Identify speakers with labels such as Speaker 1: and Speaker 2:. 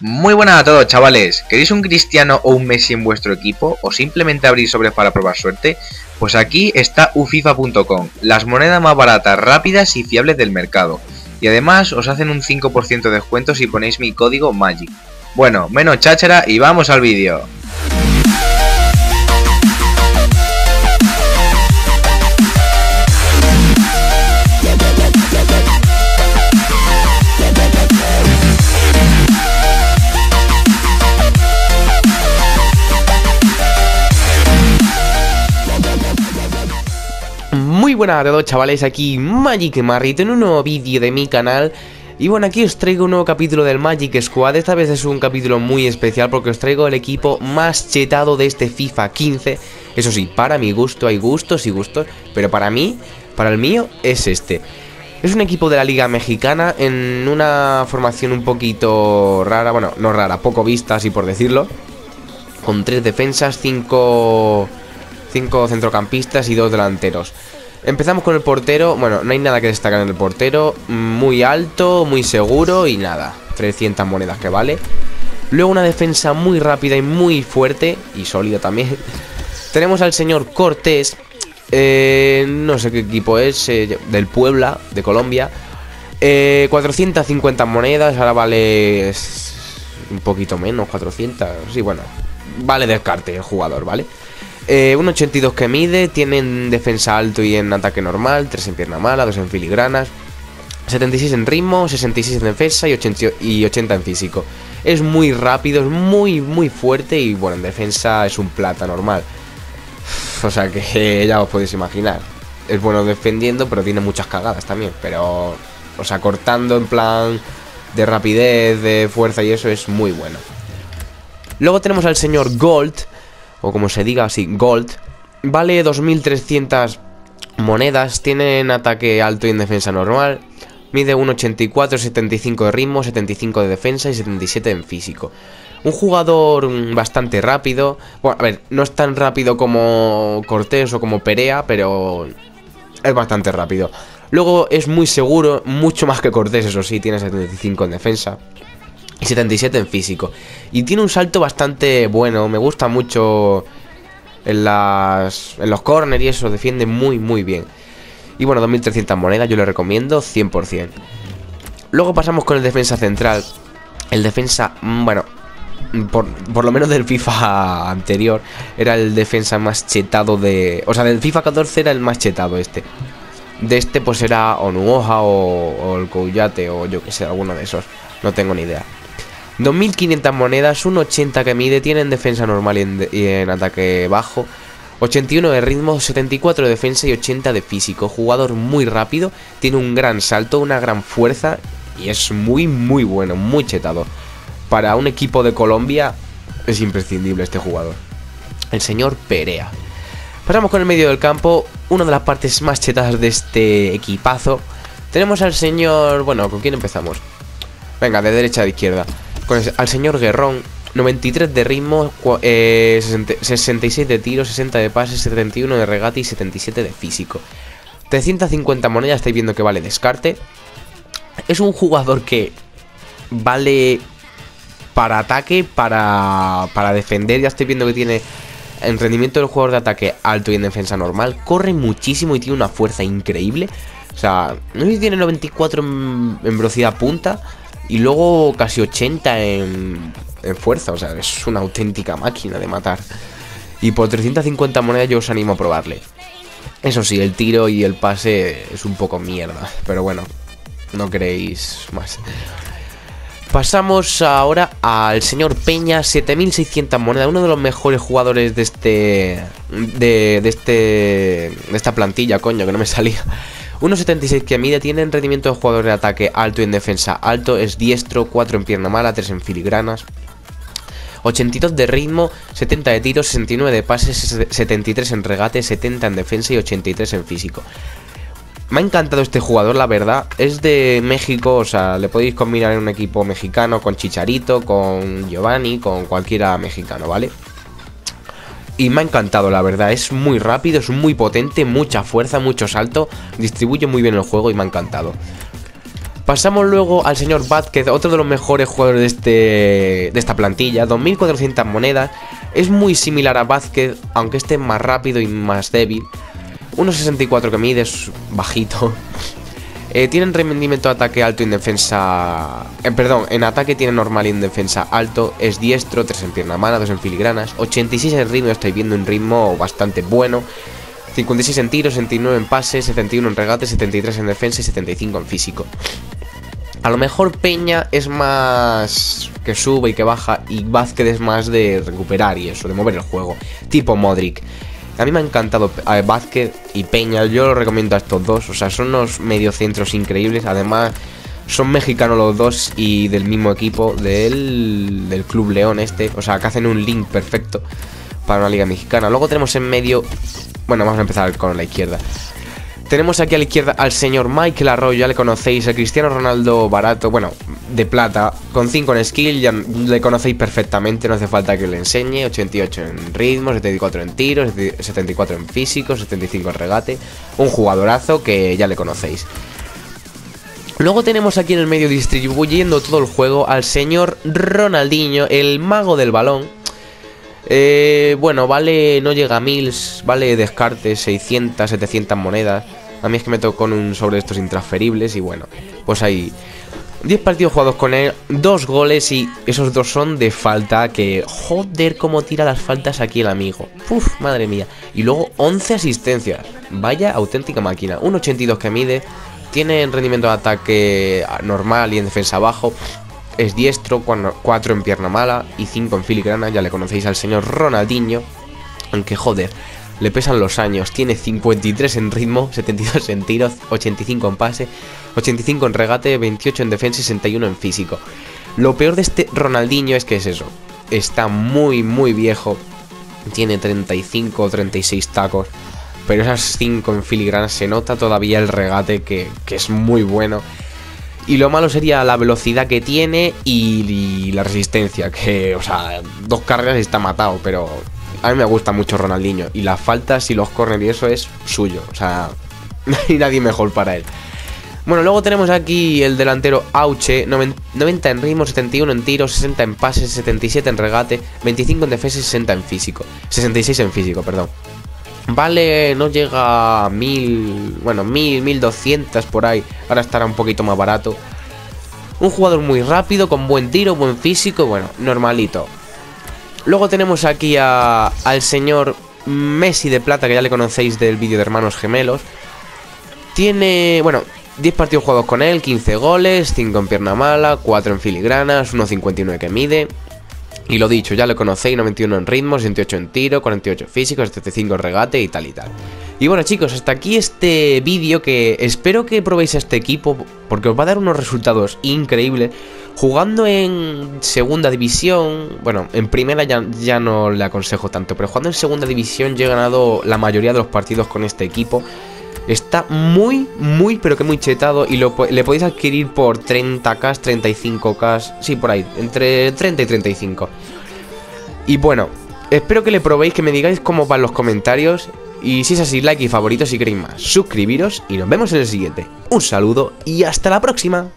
Speaker 1: Muy buenas a todos chavales, ¿queréis un Cristiano o un Messi en vuestro equipo? ¿O simplemente abrir sobres para probar suerte? Pues aquí está ufifa.com, las monedas más baratas, rápidas y fiables del mercado. Y además os hacen un 5% de descuento si ponéis mi código MAGIC. Bueno, menos cháchara y vamos al vídeo.
Speaker 2: Muy buenas a todos chavales, aquí Magic Marrito en un nuevo vídeo de mi canal Y bueno, aquí os traigo un nuevo capítulo del Magic Squad Esta vez es un capítulo muy especial porque os traigo el equipo más chetado de este FIFA 15 Eso sí, para mi gusto hay gustos y gustos Pero para mí, para el mío, es este es un equipo de la Liga Mexicana en una formación un poquito rara, bueno, no rara, poco vista así por decirlo. Con tres defensas, cinco, cinco centrocampistas y dos delanteros. Empezamos con el portero. Bueno, no hay nada que destacar en el portero. Muy alto, muy seguro y nada. 300 monedas que vale. Luego una defensa muy rápida y muy fuerte y sólida también. Tenemos al señor Cortés. Eh, no sé qué equipo es. Eh, del Puebla, de Colombia. 450 eh, monedas. Ahora vale un poquito menos, 400. Sí, bueno. Vale descarte el jugador, ¿vale? vale eh, un 82 que mide, tienen defensa alto y en ataque normal, 3 en pierna mala, 2 en filigranas, 76 en ritmo, 66 en defensa y 80, en físico. Es muy rápido, es muy, muy fuerte y bueno, en defensa es un plata normal. O sea que ya os podéis imaginar. Es bueno defendiendo, pero tiene muchas cagadas también. Pero, o sea, cortando en plan de rapidez, de fuerza y eso es muy bueno. Luego tenemos al señor Gold, o como se diga así, Gold, vale 2300 monedas, tiene en ataque alto y en defensa normal, mide 1,84, 75 de ritmo, 75 de defensa y 77 en físico. Un jugador bastante rápido, bueno, a ver, no es tan rápido como Cortés o como Perea, pero es bastante rápido. Luego es muy seguro, mucho más que Cortés, eso sí, tiene 75 en defensa y 77 en físico. Y tiene un salto bastante bueno, me gusta mucho en, las, en los corners y eso, defiende muy muy bien. Y bueno, 2300 monedas, yo le recomiendo 100%. Luego pasamos con el defensa central. El defensa, mm, bueno, por, por, lo menos del FIFA anterior, era el defensa más chetado de... O sea, del FIFA 14 era el más chetado este. De este pues era Onuoja o, o el Kouyate o yo que sé, alguno de esos. No tengo ni idea. 2500 monedas, un 80 que mide, tiene en defensa normal y en, ataque bajo. 81 de ritmo, 74 de defensa y 80 de físico. Jugador muy rápido, tiene un gran salto, una gran fuerza y es muy muy bueno, muy chetado. Para un equipo de Colombia es imprescindible este jugador. El señor Perea. Pasamos con el medio del campo, una de las partes más chetadas de este equipazo. Tenemos al señor... Bueno, ¿con quién empezamos? Venga, de derecha a izquierda al señor Guerrón. 93 de ritmo, 66 eh, de tiro, 60 de pase, 71 de regate y 77 de físico. 350 monedas, estáis viendo que vale descarte. Es un jugador que vale para ataque, para, para defender. Ya estoy viendo que tiene en rendimiento del jugador de ataque alto y en defensa normal. Corre muchísimo y tiene una fuerza increíble. O sea, no sé si tiene 94 en velocidad punta. Y luego casi 80 en, fuerza. O sea, es una auténtica máquina de matar. Y por 350 monedas yo os animo a probarle. Eso sí, el tiro y el pase es un poco mierda. Pero bueno, no queréis más. Pasamos ahora al señor Peña, 7600 monedas, uno de los mejores jugadores de este de, de este de esta plantilla, coño, que no me salía. 1.76 que mide, tiene rendimiento de jugador de ataque alto y en defensa alto, es diestro, 4 en pierna mala, 3 en filigranas. 82 de ritmo, 70 de tiro, 69 de pases, 73 en regate, 70 en defensa y 83 en físico. Me ha encantado este jugador, la verdad. Es de México, o sea, le podéis combinar en un equipo mexicano con Chicharito, con Giovanni, con cualquiera mexicano, ¿vale? Y me ha encantado, la verdad. Es muy rápido, es muy potente, mucha fuerza, mucho salto. Distribuye muy bien el juego y me ha encantado. Pasamos luego al señor Vázquez, otro de los mejores jugadores de, este, de esta plantilla, 2400 monedas. Es muy similar a Vázquez, aunque este es más rápido y más débil. 1.64 que mide, es bajito. Eh, tienen rendimiento ataque alto y en defensa... Eh, perdón, en ataque tiene normal y en defensa alto. Es diestro, 3 en pierna mala, 2 en filigranas. 86 en ritmo, estoy viendo un ritmo bastante bueno. 56 en tiro, 69 en pase, 71 en regate, 73 en defensa y 75 en físico. A lo mejor Peña es más que sube y que baja y Vázquez es más de recuperar y eso, de mover el juego, tipo Modric. A mí me ha encantado eh, Vázquez y Peña, yo lo recomiendo a estos dos, o sea, son unos mediocentros increíbles, además son mexicanos los dos y del mismo equipo del, del Club León este, o sea, que hacen un link perfecto para una liga mexicana. Luego tenemos en medio, bueno, vamos a empezar con la izquierda. Tenemos aquí a la izquierda al señor Michael Arroyo, ya le conocéis, el Cristiano Ronaldo barato, bueno, de plata, con 5 en skill, ya le conocéis perfectamente, no hace falta que le enseñe, 88 en ritmo, 74 en tiro, 74 en físico, 75 en regate, un jugadorazo que ya le conocéis. Luego tenemos aquí en el medio distribuyendo todo el juego al señor Ronaldinho, el mago del balón, eh, bueno, vale, no llega a mil, vale descarte 600, 700 monedas. A mí es que me tocó un sobre estos intransferibles y bueno, pues hay 10 partidos jugados con él, 2 goles y esos dos son de falta, que joder cómo tira las faltas aquí el amigo. Uf, madre mía. Y luego 11 asistencias, vaya auténtica máquina. 1.82 que mide, tiene rendimiento de ataque normal y en defensa bajo. Es diestro, 4 en pierna mala y 5 en filigrana. Ya le conocéis al señor Ronaldinho. Aunque joder, le pesan los años. Tiene 53 en ritmo, 72 en tiros, 85 en pase, 85 en regate, 28 en defensa y 61 en físico. Lo peor de este Ronaldinho es que es eso. Está muy, muy viejo. Tiene 35 o 36 tacos. Pero esas 5 en filigrana se nota todavía el regate que, que es muy bueno. Y lo malo sería la velocidad que tiene y, la resistencia, que, o sea, dos carreras y está matado, pero a mí me gusta mucho Ronaldinho. Y las faltas y los corners y eso es suyo, o sea, no hay nadie mejor para él. Bueno, luego tenemos aquí el delantero Auche, 90 en ritmo, 71 en tiro, 60 en pases, 77 en regate, 25 en defensa y 60 en físico. 66 en físico, perdón. Vale, no llega a mil, bueno, mil, mil doscientas por ahí. Ahora estará un poquito más barato. Un jugador muy rápido, con buen tiro, buen físico, bueno, normalito. Luego tenemos aquí a, al señor Messi de Plata, que ya le conocéis del vídeo de Hermanos Gemelos. Tiene, bueno, 10 partidos jugados con él, 15 goles, 5 en pierna mala, 4 en filigranas, 1.59 que mide. Y lo dicho, ya lo conocéis, 91 en ritmo, 68 en tiro, 48 físico, 75 en regate y tal y tal. Y bueno chicos, hasta aquí este vídeo que espero que probéis este equipo porque os va a dar unos resultados increíbles. Jugando en segunda división, bueno, en primera ya, ya no le aconsejo tanto, pero jugando en segunda división yo he ganado la mayoría de los partidos con este equipo. Está muy, muy, pero que muy chetado y lo, le podéis adquirir por 30k, 35k, sí, por ahí, entre 30 y 35. Y bueno, espero que le probéis, que me digáis cómo van los comentarios. Y si es así, like y favorito si queréis más. Suscribiros y nos vemos en el siguiente. Un saludo y hasta la próxima.